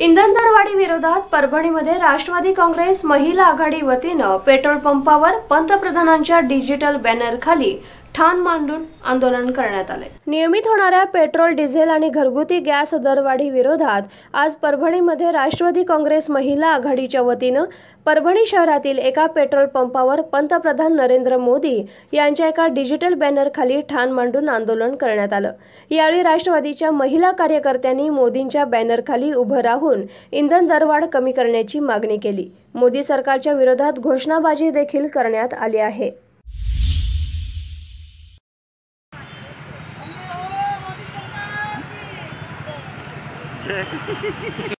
इंधन दरवाढी विरोधात परभणीमध्ये राष्ट्रवादी काँग्रेस महिला आघाडी वतीनं पेट्रोल पंपावर पंतप्रधानांच्या डिजिटल बॅनरखाली ठाण मांडून आंदोलन करण्यात आले नियमित होणाऱ्या पेट्रोल डिझेल आणि घरगुती गॅस दरवाढी विरोधात आज परभणीमध्ये राष्ट्रवादी काँग्रेस महिला आघाडीच्या वतीनं परभणी शहरातील एका पेट्रोल पंपावर पंतप्रधान नरेंद्र मोदी यांच्या एका डिजिटल बॅनरखाली ठाण मांडून आंदोलन करण्यात आलं. यावेळी राष्ट्रवादीच्या महिला कार्यकर्त्यांनी मोदींच्या बॅनरखाली उभं राहून इंधन दरवाढ कमी करण्याची मागणी केली. मोदी सरकारच्या विरोधात घोषणाबाजी देखील करण्यात आली आहे. cheque. Né?